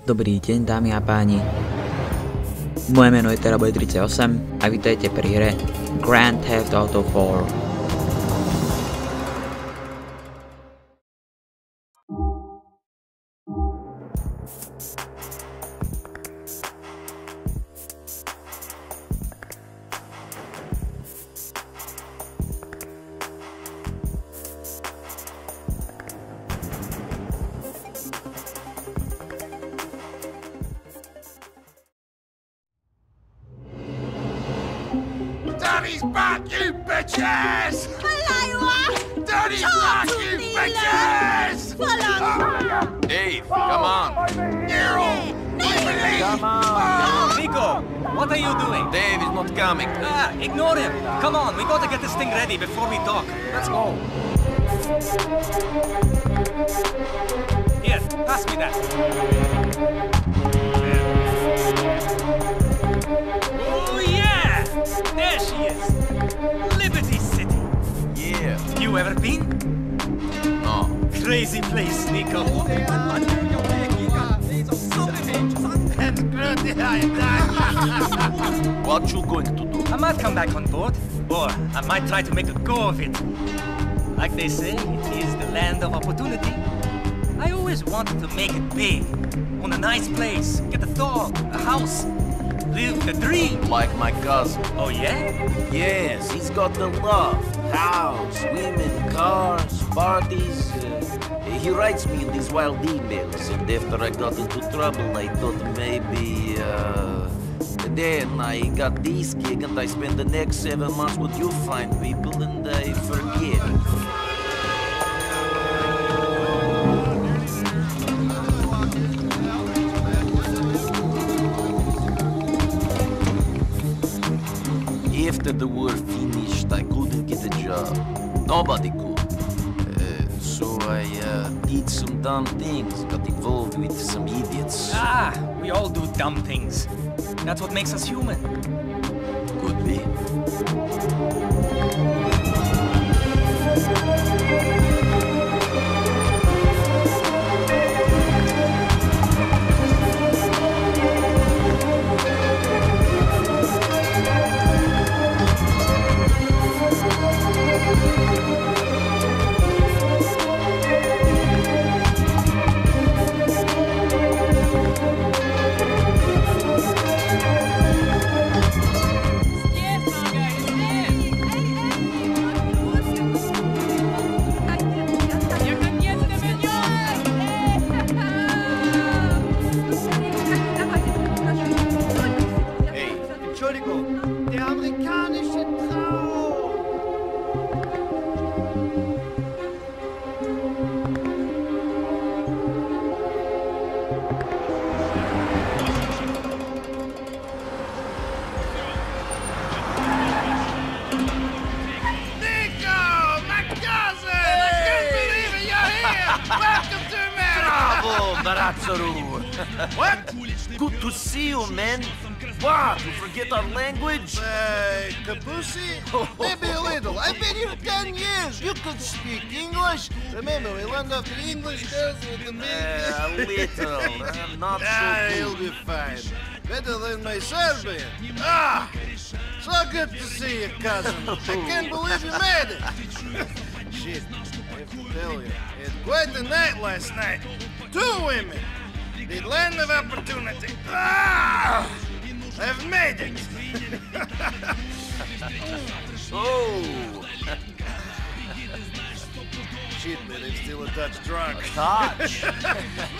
Dobrý deň dámy a páni. Moje meno je Teraboy 38 a vítajte pri hre Grand Theft Auto 4. You ever been? No. Crazy place, Nico. What you going to do? I might come back on board, or I might try to make a go of it. Like they say, it is the land of opportunity. I always wanted to make it big. Own a nice place, get a dog, a house, live the dream. Like my cousin. Oh yeah? Yes, he's got the love. House, women, cars, parties. Uh, he writes me in these wild emails, and after I got into trouble, I thought maybe. Uh, then I got this gig, and I spend the next seven months with you fine people, and I forget. After the war Nobody could. Uh, so I uh, did some dumb things, got involved with some idiots. Ah, we all do dumb things. That's what makes us human. What? Good to see you, man. What? You forget our language? Uh, Kabusi? Maybe a little. I've been here ten years. You could speak English. Remember, we learned the English girls with the Uh, a little. I'm not Ah, so he'll be fine. Better than my Serbian. Ah! So good to see you, cousin. I can't believe you made it. Shit, I have to tell you. We had quite a night last night. Two women. The land of opportunity. Ah! I've made it. Oh, Shit, but I'm still a touch drunk. touch.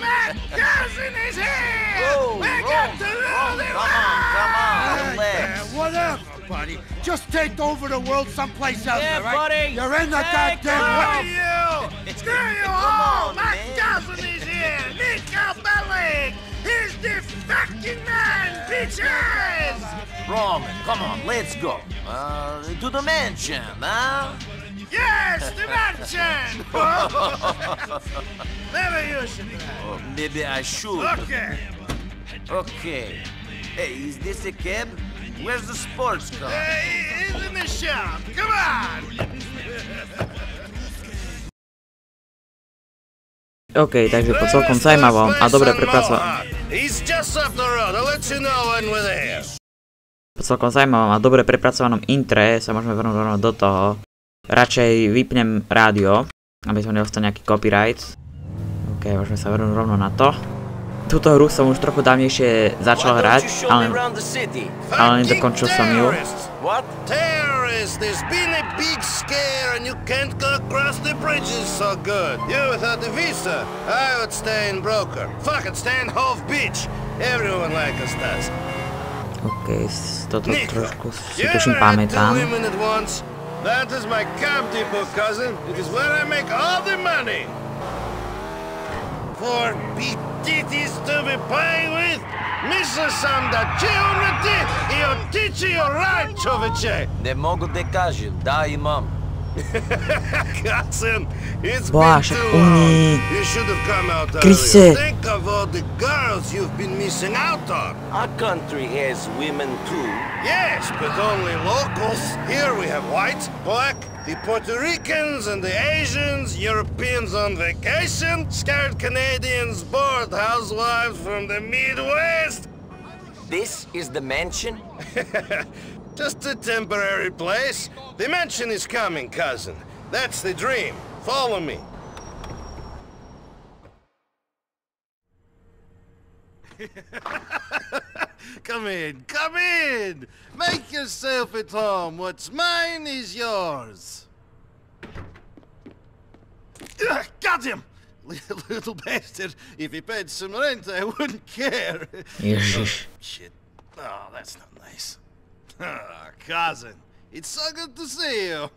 My cousin is here! Oh, we Rome, got to rule Rome, come on, come on, world! relax. whatever, buddy. Just take over the world someplace else, Yeah, all right? buddy. You're in the Take goddamn Screw you! Screw you all! on, My man. cousin is here! Nico Bellic! He's the fucking man, bitches! Roman, come on, let's go. Uh, to the mansion, huh? Yes, the mansion! Maybe you should. Oh, maybe I should. Okay. Okay. Hey, is this a cab? Where's the sports car? Uh, he's in the shop. Come on! OK, takže po celkom zaujímavom a dobre prepracovanom He's just up the road. I'll let you know when we're there. Po celkom zaujímavom a dobre prepracovanom intre sa môžeme vrhnúť rovno do toho. Radšej vypnem rádio, aby som nedostal nejaký copyright. OK, môžeme sa vrhnúť rovno na to. Túto hru som už trochu dávnejšie začal hrať, ale, ale nedokončil som ju. What? Terrorists! There's been a big scare and you can't go across the bridges so good. You without the visa, I would stay in Broker. Fucking stay in Hove Beach. Everyone like us does. OK, toto trošku si tuším pamätám. That is my camp depot, cousin. It is where I make all the money. for pittitis to be playing with? Mislisanda čevnati i otići right, čoveče! Ne mogu da kažem, da imam. Cousin, it's Bosh, been too long. You should have come out earlier. Think of all the girls you've been missing out on. Our country has women too. Yes, but only locals. Here we have white, black, the Puerto Ricans and the Asians, Europeans on vacation, scared Canadians, bored housewives from the Midwest. This is the mansion? Just a temporary place. The mansion is coming, cousin. That's the dream. Follow me. come in, come in! Make yourself at home. What's mine is yours. Ugh, got him! Little bastard. If he paid some rent, I wouldn't care. Ježiš. Shit. Oh, that's not nice. Ah, cousin, it's so good to see you.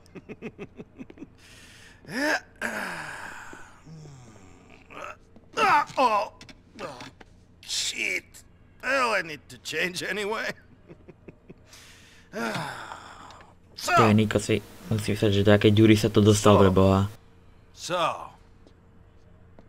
Ah, oh, oh, shit. Well, I need to change anyway. So, Ty, Niko si musí vysať, že do akej ďury sa to dostal so,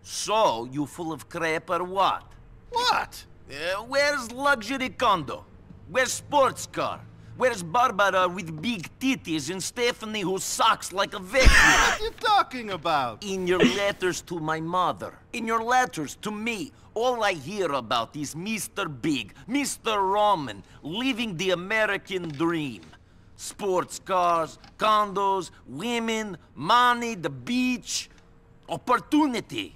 So, you full of crap or what? what? Uh, where's luxury condo? Where's sports car? Where's Barbara with big titties and Stephanie who sucks like a vacuum? What are you talking about? In your letters to my mother, in your letters to me, all I hear about is Mr. Big, Mr. Roman, living the American dream. Sports cars, condos, women, money, the beach, opportunity.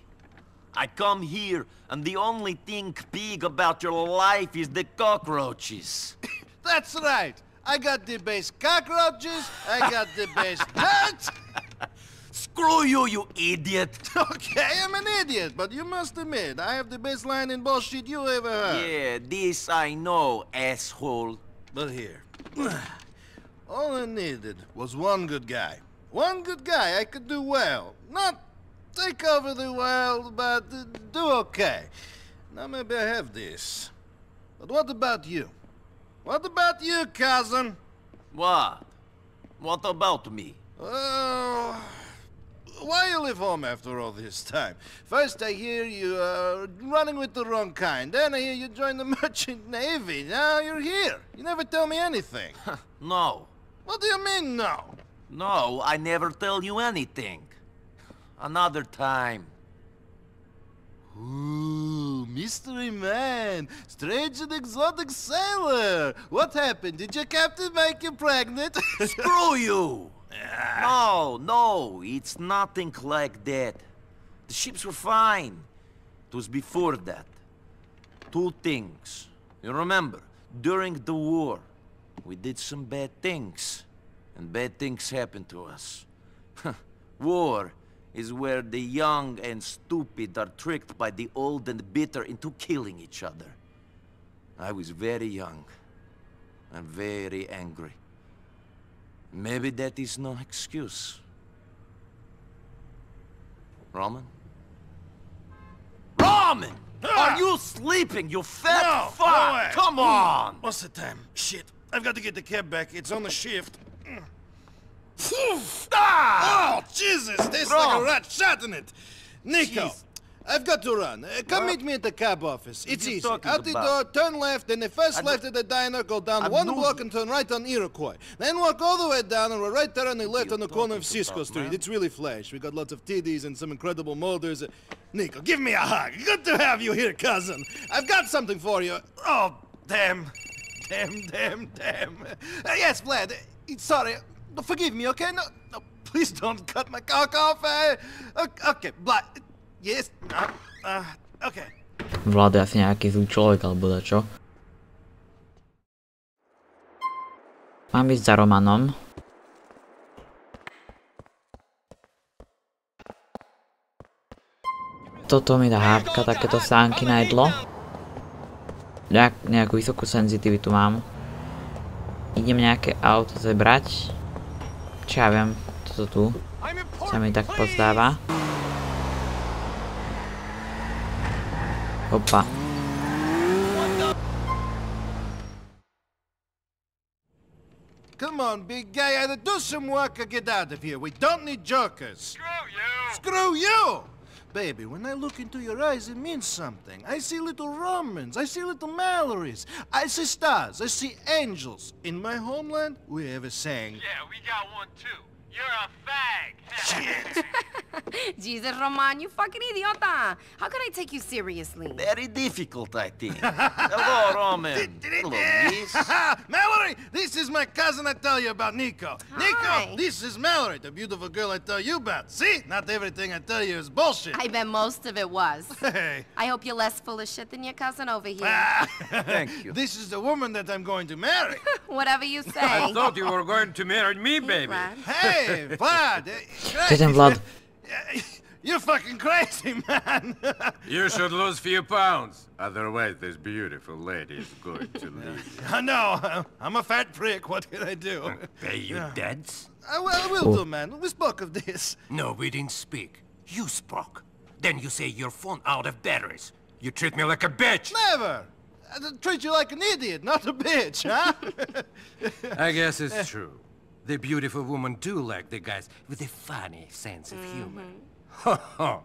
I come here, and the only thing big about your life is the cockroaches. That's right. I got the best cockroaches. I got the best dirt. Screw you, you idiot! Okay, I'm an idiot, but you must admit I have the best line in bullshit you ever heard. Yeah, this I know, asshole. But here, all I needed was one good guy. One good guy I could do well. Not take over the world, but do okay. Now maybe I have this. But what about you? What about you, cousin? What? What about me? Oh, why you leave home after all this time? First I hear you are running with the wrong kind. Then I hear you join the merchant navy. Now you're here. You never tell me anything. No. what do you mean, no? No, I never tell you anything. Another time. Ooh, mystery man, strange and exotic sailor. What happened? Did your captain make you pregnant? Screw you! Ah. No, no, it's nothing like that. The ships were fine. It was before that. Two things. You remember, during the war, we did some bad things. And bad things happened to us. war is where the young and stupid are tricked by the old and bitter into killing each other. I was very young and very angry. Maybe that is no excuse. Roman? Roman! Ah! Are you sleeping, you fat No, fuck? no. Come on! What's the time? Shit, I've got to get the cab back. It's on the shift. Ah! Oh, Jesus! Tastes like a rat shot in it. Nico, Jeez. I've got to run. Uh, come meet me at the cab office. It's easy. Out the about? door, turn left, then the first I left at the diner, go down I one block and turn right on Iroquois. Then walk all the way down, and we're right there on the left on the corner of Cisco Street. man? It's really flash. We got lots of TDs and some incredible molders. Uh, Nico, give me a hug. Good to have you here, cousin. I've got something for you. Oh, damn. Damn, damn, damn. Uh, yes, Vlad. uh, sorry. Forgive me, okay? No, no, please don't cut my cock off. Ok- okay, Vlad. Yes. Uh, uh, okay. Vlad je asi nejaký zlý človek alebo čo. Mám ísť za Romanom. Toto mi dá hápka, takéto sánky na jedlo. Nejak, nejakú vysokú senzitivitu mám. Idem nejaké auto zebrať. Čo ja viem, toto tu sa mi tak pozdáva. Opa. Come on, big guy. Either do some work or get out of here. We don't need jokers. Screw you! Screw you! Baby, when I look into your eyes, it means something. I see little Romans. I see little Mallorys. I see stars. I see angels. In my homeland, we have a saying. Yeah, we got one too. You're a fag. Shit. Jesus, Roman, you fucking idiota. How could I take you seriously? Very difficult, I think. Hello, Roman. Hello, miss. Mallory, this is my cousin I tell you about, Nico. Hi. Nico, this is Mallory, the beautiful girl I tell you about. See? Not everything I tell you is bullshit. I bet most of it was. Hey. I hope you're less full of shit than your cousin over here. Ah, Thank you. This is the woman that I'm going to marry. Whatever you say. I thought you were going to marry me, baby. Brad. Hey, Vlad. eh, Ty Vlad. You're fucking crazy, man. You should lose a few pounds. Otherwise, this beautiful lady is going to leave. I know. I'm a fat prick. What can I do? Pay you debts? Uh, well, we'll do, man. We spoke of this. No, we didn't speak. You spoke. Then you say your phone out of batteries. You treat me like a bitch. Never. I treat you like an idiot, not a bitch, huh? I guess it's true. The beautiful woman do like the guys with a funny sense of humor. Ho ho.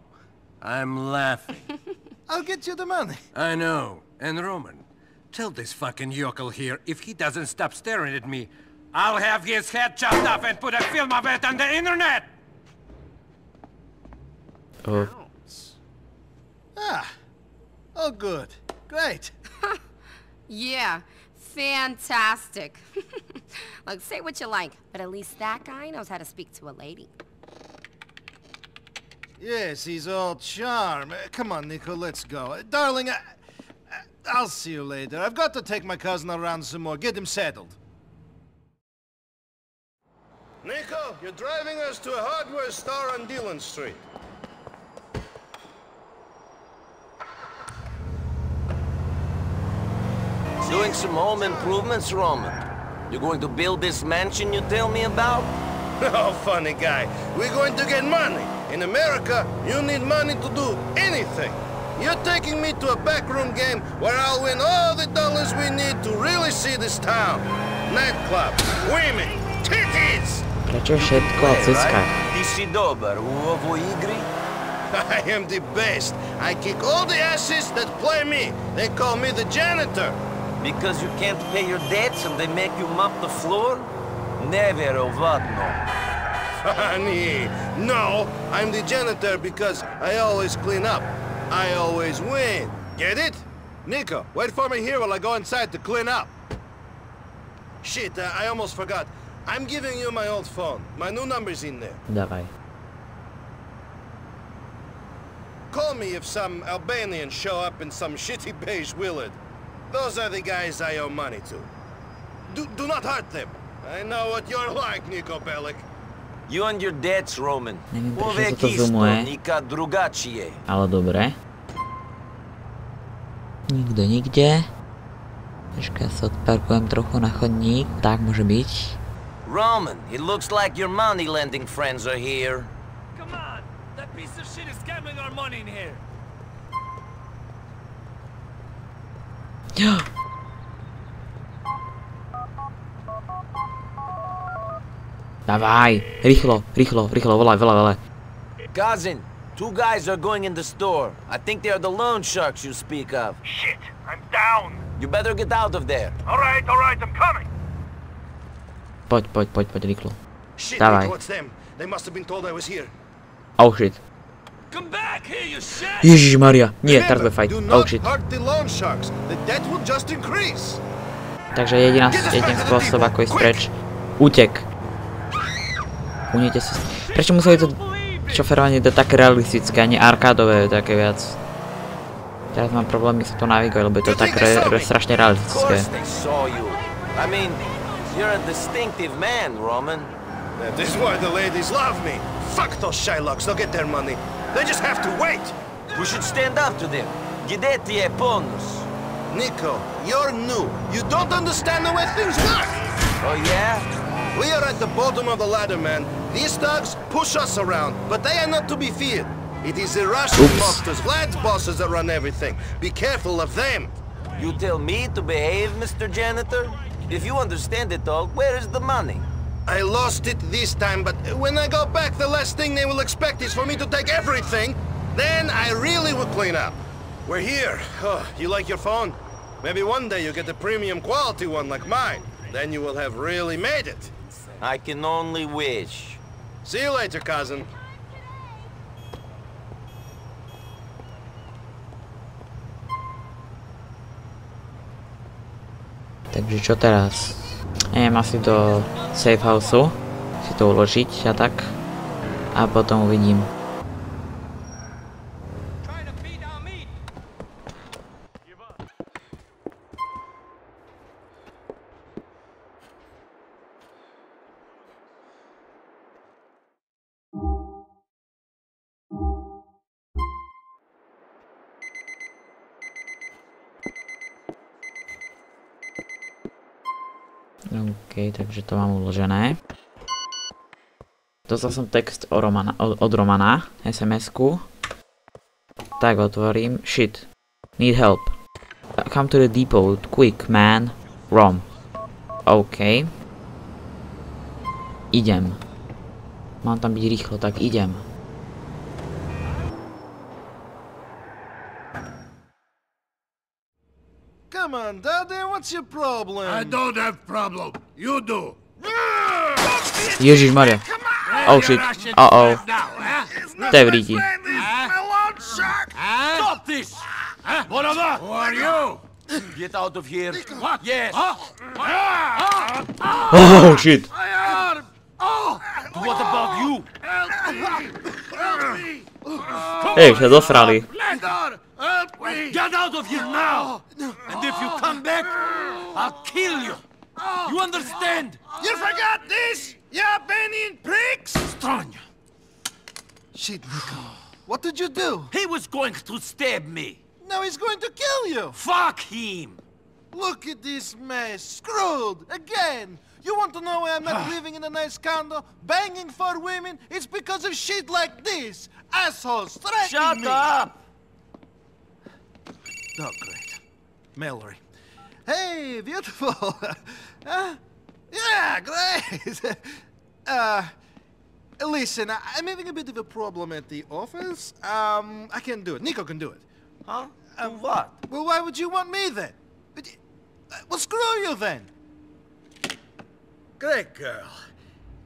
I'm laughing. I'll get you the money. I know. And Roman, tell this fucking yokel here if he doesn't stop staring at me, I'll have his head chopped off and put a film of it on the internet! O, Ah. Oh, good. Great. Yeah, fantastic. Look, say what you like, but at least that guy knows how to speak to a lady. Yes, he's all charm. Uh, Come on, Nico, let's go. Uh, darling, I, I- I'll see you later. I've got to take my cousin around some more. Get him settled. Nico, you're driving us to a hardware store on Dillon Street. Doing some home improvements, Roman. You're going to build this mansion you tell me about? Oh, funny guy. We're going to get money. In America, you need money to do anything. You're taking me to a backroom game where I'll win all the dollars we need to really see this town. Nightclub, women, titties! prečo všetko o ciskách? Ty si dober u ovoj igri? I am the best. I kick all the asses that play me. They call me the janitor. Because you can't pay your debts and they make you mop the floor? Never ovadno. Funny. No, I'm the janitor because I always clean up. I always win. Get it? Nico, wait for me here while I go inside to clean up. Shit, uh, I almost forgot. I'm giving you my old phone. My new number's in there. Dávaj. Call me if some Albanians show up in some shitty beige Willard. Those are the guys I owe money to. Do, do not hurt them. I know what you're like, Nico Bellic. You and your debts, Roman. Neviem, prečo Uvek to isto, zoomuje. nika drugačije. Ale dobre. Nikto nikde. Počkaj, ja sa odparkujem trochu na chodník. Tak môže byť. Roman, it looks like your money lending friends are here. Come on! That piece of shit is gambling our money in here. Dawaj, rychlo, rychlo, rychlo, volaj, volaj, volaj. Cousin, two guys are going in the store. I think they are the loan sharks you speak of. Shit, I'm down. You better get out of there. All right, all right, I'm coming. Pojď, pojď, pojď, pojď, rychlo. Shit, Dawaj. Rico, it's them. They must have been told I was here. Oh shit. Ježiš Maria. Nie, bude fight. Oh shit. Takže jediná, jediný spôsob, ako ísť preč. Utek. Unite si. Prečo museli to šoferovanie to také realistické, a nie arkádové, také viac. Teraz mám problémy sa to navigovať, lebo je to tak re, re, strašne realistické. I mean, you're a distinctive man, Roman. That is why the ladies love me. Fuck those Shylocks, they'll get their money. They just have to wait. We should stand up to them. Gideti e ponus. Nico, you're new. You don't understand the way things work. Oh yeah? We are at the bottom of the ladder, man. These thugs push us around, but they are not to be feared. It is the Russian Oops. mobsters, Vlad's bosses that run everything. Be careful of them. You tell me to behave, Mr. Janitor? If you understand it all, where is the money? I lost it this time, but when I go back, the last thing they will expect is for me to take everything. Then I really will clean up. We're here. Oh, you like your phone? Maybe one day you get a premium quality one like mine. Then you will have really made it. I can only wish. See you later, cousin. Takže čo teraz? Idem asi do safe houseu, si to uložiť a tak. A potom uvidím. Takže to mám uložené. Dostal som text o Romana, od, od Romana, SMS-ku. Tak otvorím. Shit. Need help. Come to the depot, quick, man. Rom. OK. Idem. Mám tam byť rýchlo, tak idem. What's your problem? I don't have problem. You do. Ježiš Maria. Oh shit. Uh oh. Now, huh? To je v ríti. Stop this! What of that? Who are you? Get out of here. What? Yes. Oh shit. My arm! Oh! What about you? Help me! Help me! Hej, už sa dosrali. Help me! Get out of here now! Oh, and if you come back, I'll kill you! Oh. You understand? You forgot this? You Albanian pricks! Stranya! Shit, Nico. What did you do? He was going to stab me. Now he's going to kill you. Fuck him. Look at this mess. Screwed. Again. You want to know why I'm not living in a nice condo, banging for women? It's because of shit like this. Assholes threatening Shut me. up. Oh, great. Mallory. Hey, beautiful. uh, yeah, great. uh, listen, I- I'm having a bit of a problem at the office. Um, I can't do it. Nico can do it. Huh? Do what? Well, why would you want me then? But y- uh, Well, screw you then. Great girl.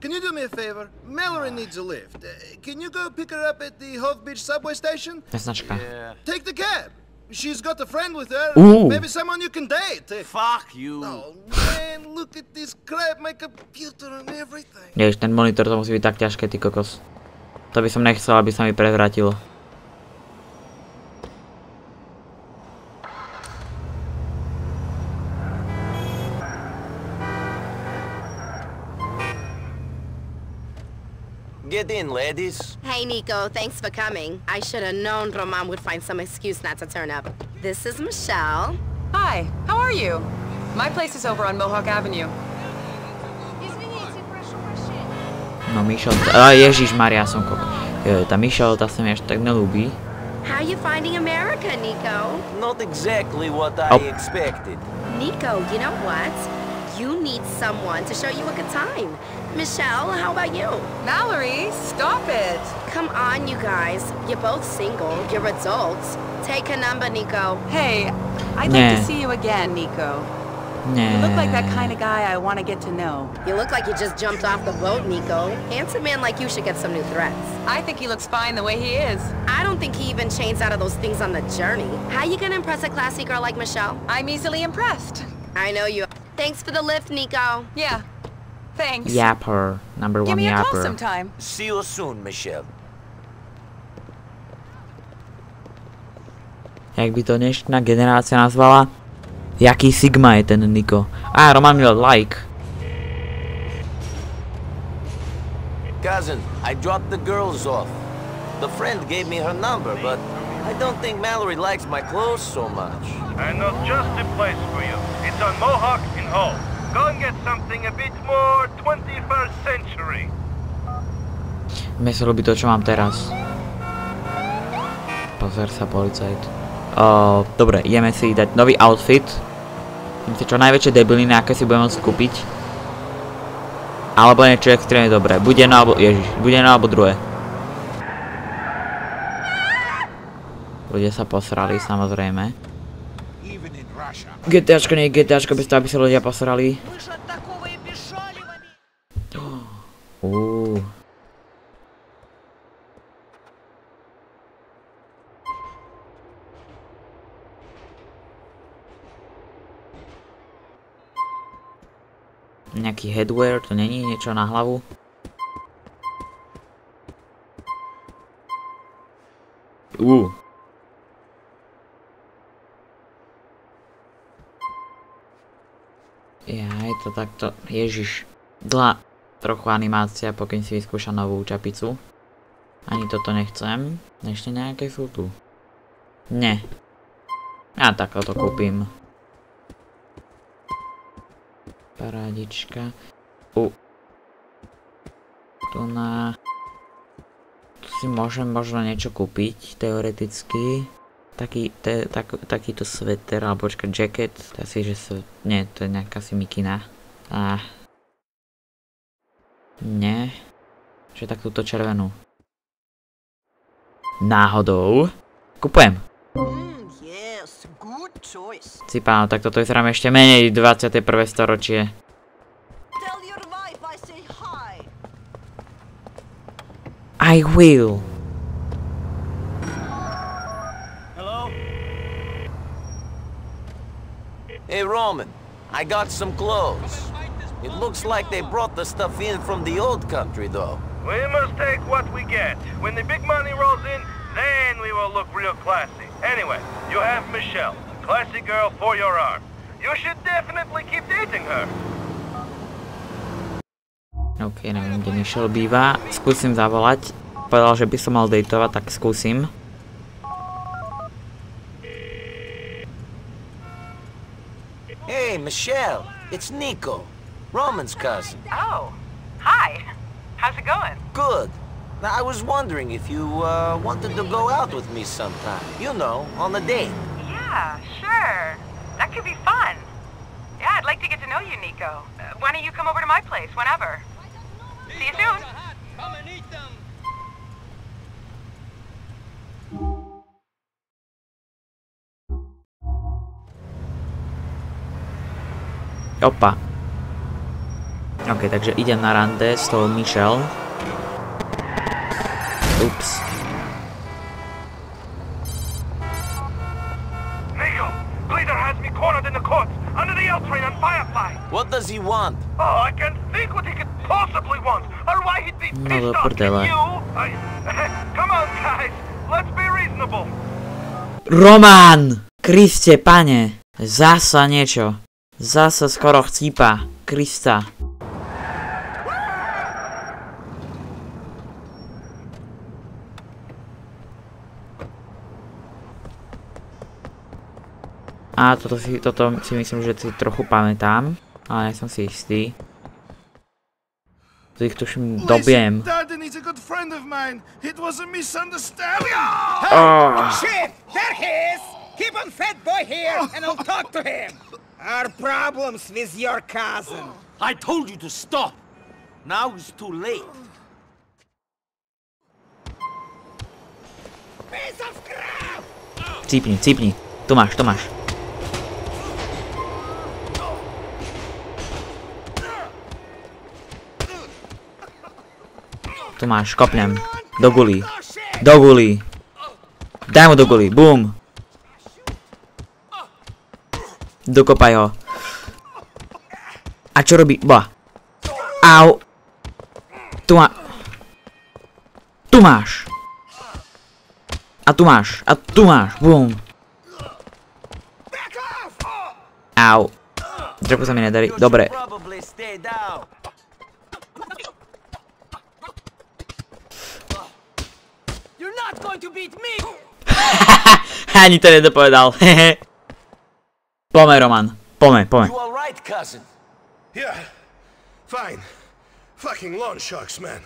Can you do me a favor? Mallory needs a lift. Uh, can you go pick her up at the Hove Beach subway station? That's Značka. Yeah. Take the cab. She's got a friend with her. Ooh. Maybe someone you can date. Fuck you. Oh man, look at this crap, my computer and everything. Ježiš, ten monitor to musí byť tak ťažké, ty kokos. To by som nechcel, aby sa mi prevratilo. Get in, ladies. Hey, Nico, thanks for coming. I should have known Roman would find some excuse not to turn up. This is Michelle. Hi, how are you? My place is over on Mohawk Avenue. No Michel, a Ježiš Maria som kok. Jo, tá Michel, tá sa mi až tak nelúbi. How you finding America, Nico? Not exactly what I Oh. expected. Nico, you know what? You need someone to show you a good time. Michelle, how about you? Mallory, stop it. Come on, you guys. You're both single. You're adults. Take a number, Nico. Hey, I'd Nah. like to see you again, Nico. Nie. You look like that kind of guy I want to get to know. You look like you just jumped off the boat, Nico. Handsome man like you should get some new threats. I think he looks fine the way he is. I don't think he even changed out of those things on the journey. How you gonna impress a classy girl like Michelle? I'm easily impressed. I know you. Thanks for the lift, Nico. Yeah. Thanks. Yapper. Number Give one me a call yapper. sometime. See you soon, Michelle. Jak by to dnešná generácia nazvala? Jaký Sigma je ten Niko? Á, Roman měl like. Cousin, I dropped the girls off. The friend gave me her number, but I don't think Mallory likes my clothes so much. I know just the place for you. It's on Mohawk in Hull. Go and get something a bit more 21st century. Mne sa ľúbi to, čo mám teraz. Pozor sa, policajt. O, dobre, ideme si dať nový outfit. Si, čo najväčšie debiliny, aké si budeme môcť kúpiť. Alebo niečo extrémne dobré. Buď jedno alebo, ježiš, buď jedno alebo druhé. Ľudia sa posrali, samozrejme. GTAčko nie GTAčko bez toho, aby sa ľudia posrali. Uuu. Nejaký headwear, to není niečo na hlavu? Uuu. To takto, ježiš. Dlhá trochu animácia, pokým si vyskúšam novú čapicu. Ani toto nechcem. Ešte nejaké sú tu. Ne. Ja takto to kúpim. Parádička. U. Tu na... Tu si môžem možno niečo kúpiť, teoreticky. Taký, te, tak, takýto sveter, alebo počkať, jacket. Asi, že sa... Nie, to je nejaká si mikina. A... Nie. Že tak túto červenú. Náhodou. Kupujem. Mm, yes, choice. Cipáno, tak toto je zrejme ešte menej 21. storočie. I will. Hey, Roman, I got some clothes. It looks like they brought the stuff in from the old country, though. We must take what we get. When the big money rolls in, then we will look real classy. Anyway, you have Michelle, classy girl for your arm. You should definitely keep dating her. OK, neviem, kde Michelle býva. Skúsim zavolať. Povedal, že by som mal dejtovať, tak skúsim. Hey, Michelle, it's Nico, Roman's cousin. Oh, hi. How's it going? Good. Now, I was wondering if you uh, wanted to go out with me sometime. You know, on a date. Yeah, sure. That could be fun. Yeah, I'd like to get to know you, Nico. Uh, why don't you come over to my place whenever? See you soon. Opa. OK, takže idem na rande s tou Michelle. Ups. Nico, Leader has me cornered in the courts, under the L train on Firefly. What does he want? Oh, I can't think what he could possibly want, or why he'd be No pissed do off. Prdele. you? I... Come on, guys, let's be reasonable. Roman! Kriste, pane! Zasa niečo. Zasa skoro chcípa. Krista. A toto si, toto si myslím, že si trochu pamätám, ale nie som si istý. To ich tuším dobiem. Darden is a good friend of mine. It was a misunderstanding. Oh. Shit! There he is! Keep on fat boy here, and I'll talk to him. Our problems with your cousin. I told you to stop. Now it's too late. Piece of crap! Cípni, cípni. Tu máš, tu máš. Tu máš, kopnem. Do gulí. Do gulí. Daj mu do gulí, bum. Dokopaj ho. A čo robí? Ba. Au. Tu má... Tu máš. A tu máš. A tu máš. Bum. Au. Trochu sa mi nedarí. Dobre. Ani to nedopovedal. Hehe. Pome, Roman. Pome, pome. You alright, cousin? Yeah, fine. Fucking loan sharks, man.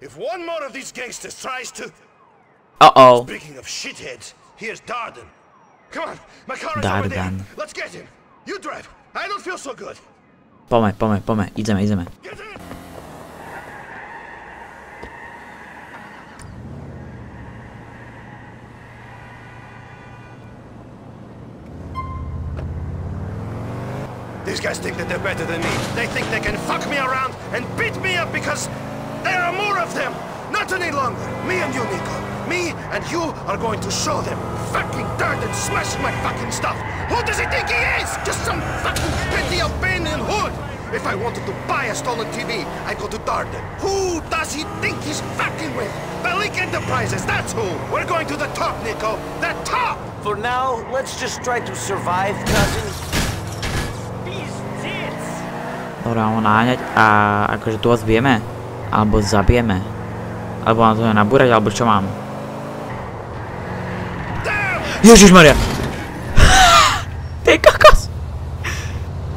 If one more of these gangsters tries to... Uh-oh. Speaking of shitheads, here's Dardan. Come on, my car is over there. Let's get him. You drive. I don't feel so good. Pome, pome, pome. Ideme, ideme. These guys think that they're better than me. They think they can fuck me around and beat me up because there are more of them. Not any longer. Me and you, Nico. Me and you are going to show them. Fucking dirt and my fucking stuff. Who does he think he is? Just some fucking petty Albanian hood. If I wanted to buy a stolen TV, I go to Dardan. Who does he think he's fucking with? Bellic Enterprises, that's who. We're going to the top, Nico. The top! For now, let's just try to survive, cousin. Dobre, máme náňať a akože tu ho zbijeme? Alebo zabijeme? Alebo mám to nabúrať, alebo čo mám? Ježišmaria! Ty kokos!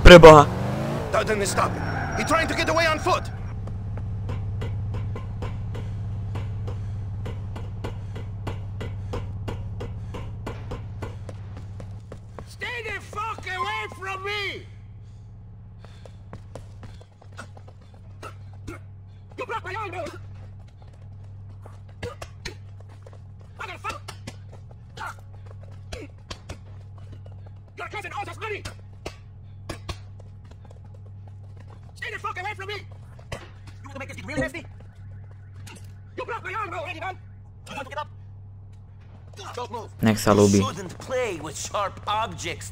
Preboha. Is stopping. He's trying to get away on foot.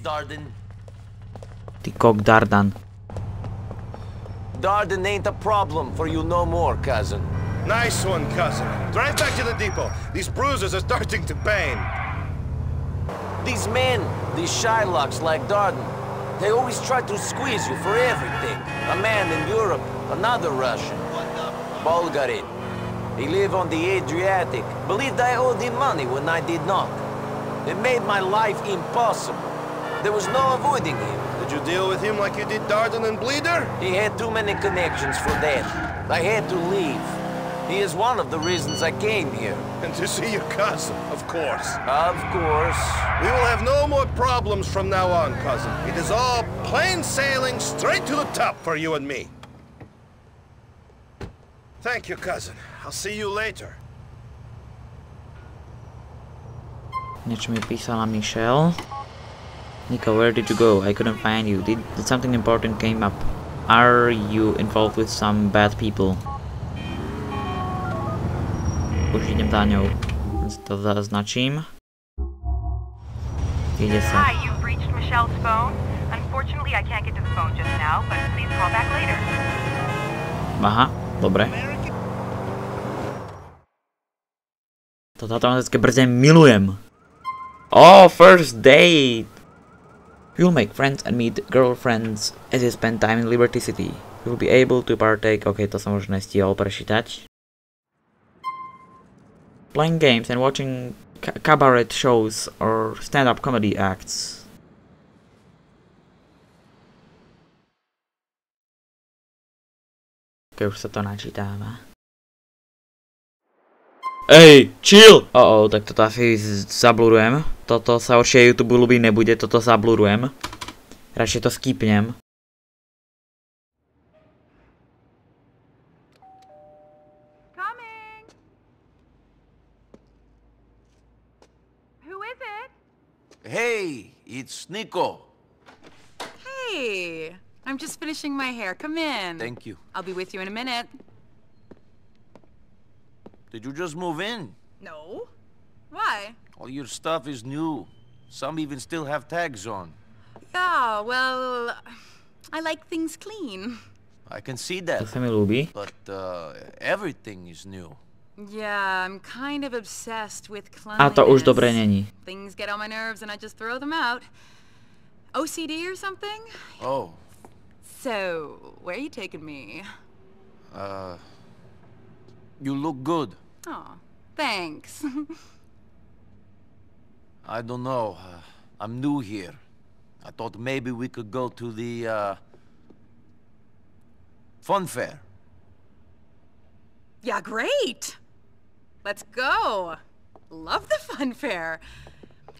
Dardan. Ty kok Dardan. Darden ain't a problem for you no more, cousin. Nice one, cousin. Drive back to the depot. These bruises are starting to pain. These men, these Shylocks like Dardan, they always try to squeeze you for everything. A man in Europe, another Russian. Bulgarin. He lived on the Adriatic. Believed I owed him money when I did not. It made my life impossible. There was no avoiding him. Did you deal with him like you did Dardan and Bleeder? He had too many connections for that. I had to leave. He is one of the reasons I came here. And to see your cousin, of course. Of course. We will have no more problems from now on, cousin. It is all plain sailing straight to the top for you and me. Thank you, cousin. I'll see you later. Niečo mi písala Michelle. Nico, where did you go? I couldn't find you. Did, did something important came up? Are you involved with some bad people? Už idem za ňou. To zaznačím. Ide sa. Hi, you've reached Michelle's phone. Unfortunately, I can't get to the phone just now, but please call back later. Aha, dobre. Toto automatické brzdenie milujem. Oh, first date! You'll make friends and meet girlfriends as you spend time in Liberty City. You'll be able to partake... Ok, to už nestihol prečítať. Playing games and watching ca cabaret shows or stand-up comedy acts. Ok, už sa to načítava. Ej, chill! O, oh, tak toto asi z- zablurujem. Toto sa určite YouTube ľúbiť nebude, toto zablurujem. Radšej to skipnem. Hey, it's Nico. Hey, I'm just finishing my hair. Come in. Thank you. I'll be with you in a minute. Did you just move in? No. Why? All your stuff is new. Some even still have tags on. Yeah, well, I like things clean. I can see that. sa. But uh, everything is new. Yeah, I'm kind of obsessed with A to už dobre není. Things get on my nerves and I just throw them out. OCD or something? Oh, So, where are you taking me? uh, you look good. Oh, thanks. I don't know. Uh, I'm new here. I thought maybe we could go to the uh, fun fair. yeah, great. Let's go. Love the fun fair.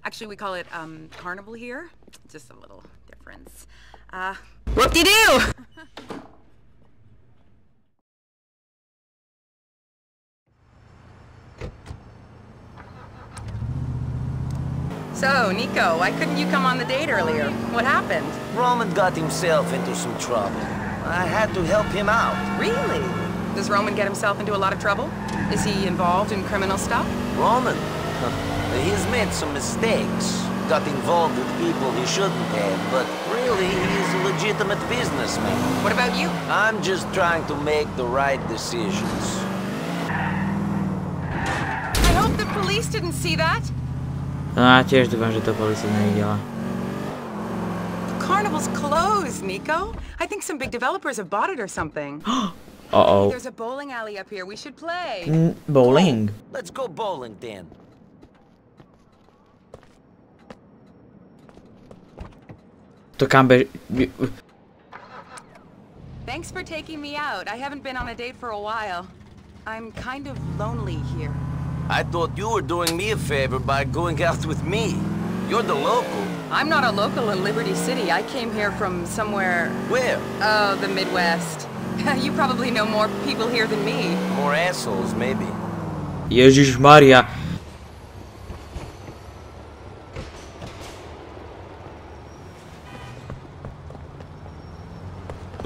Actually, we call it um, carnival here. Just a little difference. Uh, whoop-de-doo! So, Niko, why couldn't you come on the date earlier? What happened? Roman got himself into some trouble. I had to help him out. Really? Does Roman get himself into a lot of trouble? Is he involved in criminal stuff? Roman? He's made some mistakes. Got involved with people he shouldn't have, but really, he's a legitimate businessman. What about you? I'm just trying to make the right decisions. I hope the police didn't see that. No a tiež dúfam, že to policia nevidela. Carnival's closed, Niko. I think some big developers have bought it or something. Uh-oh. There's a bowling alley up here. We should play. Mm, Bowling. Let's go bowling then. To kam bež... Thanks for taking me out. I haven't been on a date for a while. I'm kind of lonely here. I thought you were doing me a favor by going out with me. You're the local. I'm not a local in Liberty City. I came here from somewhere... Where? Oh, the Midwest. you probably know more people here than me. More assholes, maybe. Ježiš Maria.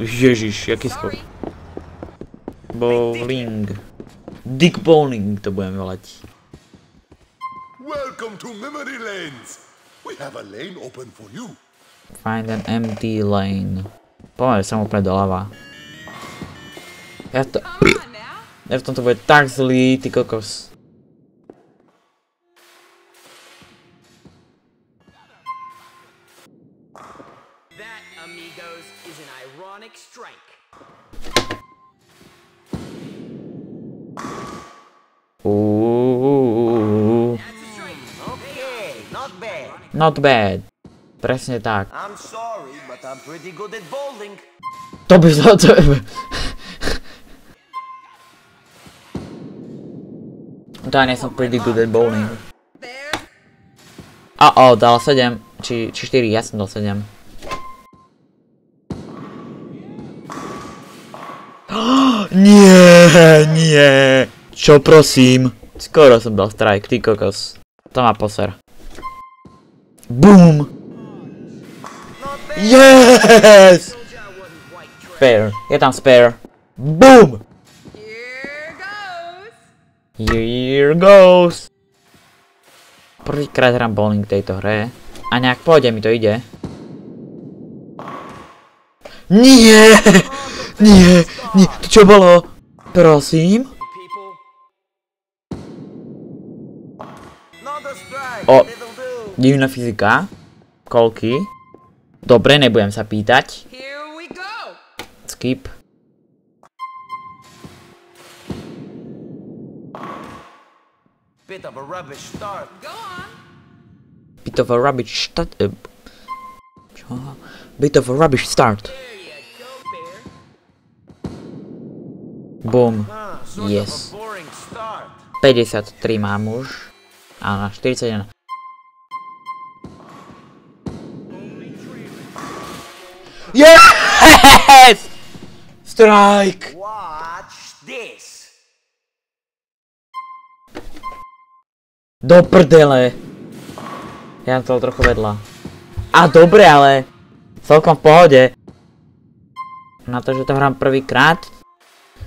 Ježiš, jaký skok. Bowling. Dick Bowling to budeme volať. Welcome to Memory Lanes. We have a lane open for you. Find an empty lane. Pomaly som úplne doľava. Ja to... Ja v tomto bude tak zlý, ty kokos. That, amigos, is an ironic strike. Okay, not bad. Presne tak. I'm sorry, but I'm pretty good at bowling. To by sa... To... To ja nie som pretty good at bowling. A o, dal 7, či, či 4, ja som dal 7. Nie, nie. Čo prosím? Skoro som dal strike, ty kokos. To má poser. Boom! Yes! Spare. Je tam spare. Boom! Here goes! Prvýkrát hrám bowling v tejto hre. A nejak pôjde mi to ide. Nie! Nie! Nie! To čo bolo? Prosím? O, divná fyzika. Kolky. Dobre, nebudem sa pýtať. Skip. Bit of a rubbish start. Go on. Bit of a rubbish start. Uh, čo? Bit of a rubbish start. Boom. Sort Yes. of a boring start. 53 mám už. Áno, 41. Yes! Strike! Watch this. Do prdele. Ja to trochu vedľa. A dobre, ale celkom v pohode. Na to, že to hrám prvýkrát,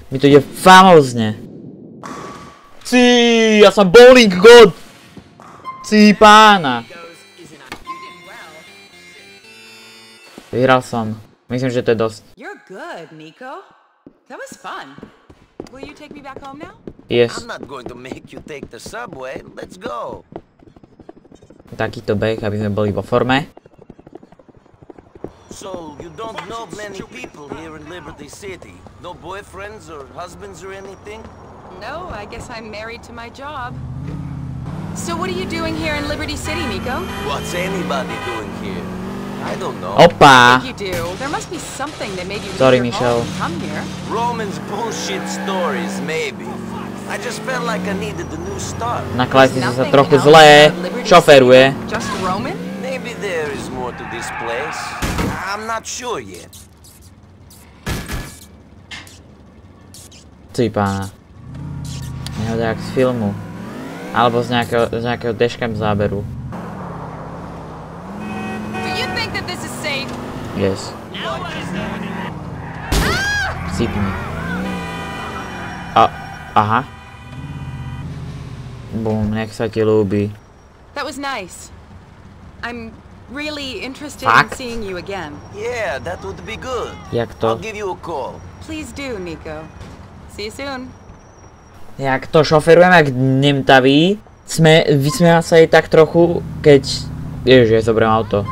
mi to ide famózne. Cí, ja som bowling god! Cí pána. Vyhral som. Myslím, že to je dosť. You're good, Niko. That was fun. Will you take me back home now? Yes. I'm not going to make you take the subway. Let's go. Takýto beh, aby sme boli vo forme. So, you don't know many people here in Liberty City? No boyfriends or husbands or anything? No, I guess I'm married to my job. So what are you doing here in Liberty City, Niko? What's anybody doing here? I don't know. Opa! I think you do. There must be something that made you leave Sorry, Michelle. home and come here. Roman's bullshit stories, maybe. I just felt like I needed a new start. Na klasi sa trochu zlé. Šoferuje. City? Just Roman? Maybe there is more to this place. I'm not sure yet. Ty pána. Nehoda jak z filmu. Alebo z nejakého, z nejakého deškem záberu. Do you think that this is safe? Yes. Sypni. A, aha. Bum, nech sa ti ľúbi. That was nice. I'm really interested Fakt? in seeing you again. Yeah, that would be good. Jak I'll to? give you a call. Please do, Nico. See you soon. Jak to šoferujem jak nemtavý. Sme, vysmiela sa jej tak trochu, keď... Ježiš, ja zoberiem auto.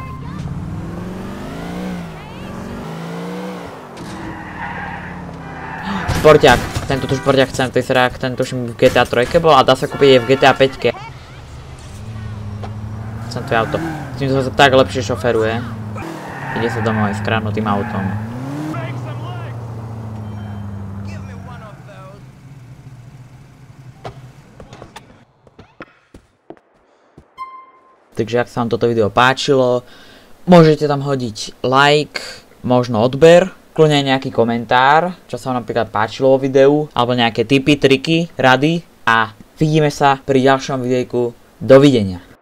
Športiak. Tento tu športiak chcem, to je teda, ten tuším v GTA 3 bol a dá sa kúpiť aj v GTA 5. Chcem to auto. Tým sa tak lepšie šoferuje. Ide sa domov aj s kradnutým autom. Takže ak sa vám toto video páčilo, môžete tam hodiť like, možno odber, kľudne nejaký komentár, čo sa vám napríklad páčilo vo videu, alebo nejaké tipy, triky, rady a vidíme sa pri ďalšom videjku. Dovidenia.